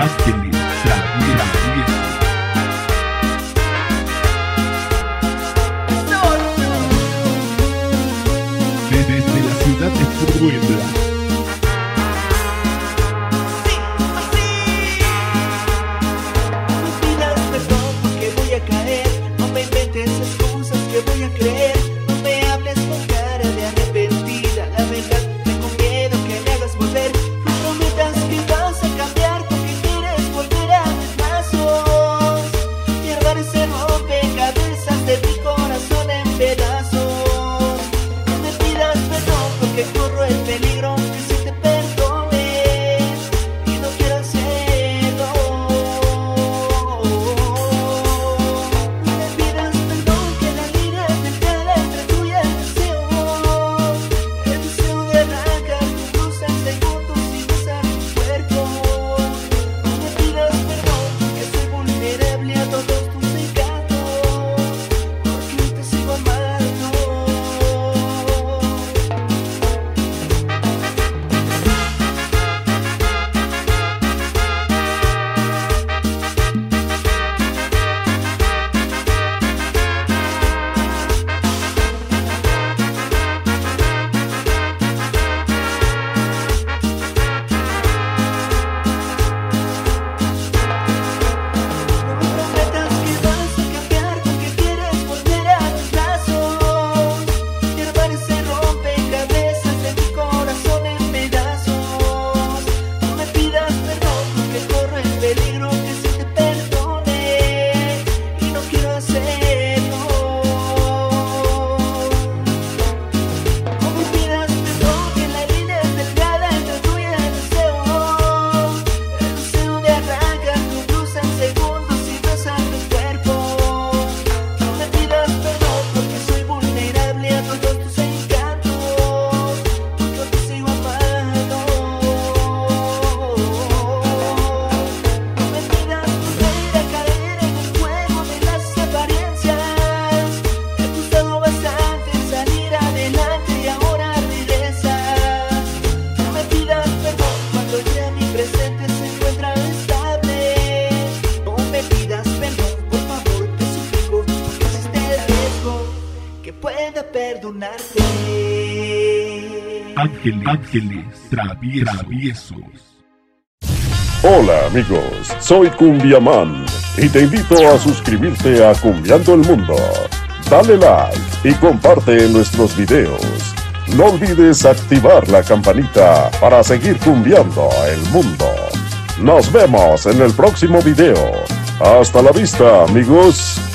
Fast perdonarte. Ángeles, ángeles traviesos. Hola amigos, soy Cumbiaman y te invito a suscribirte a Cumbiando el Mundo. Dale like y comparte nuestros videos. No olvides activar la campanita para seguir cumbiando el mundo. Nos vemos en el próximo video. Hasta la vista amigos.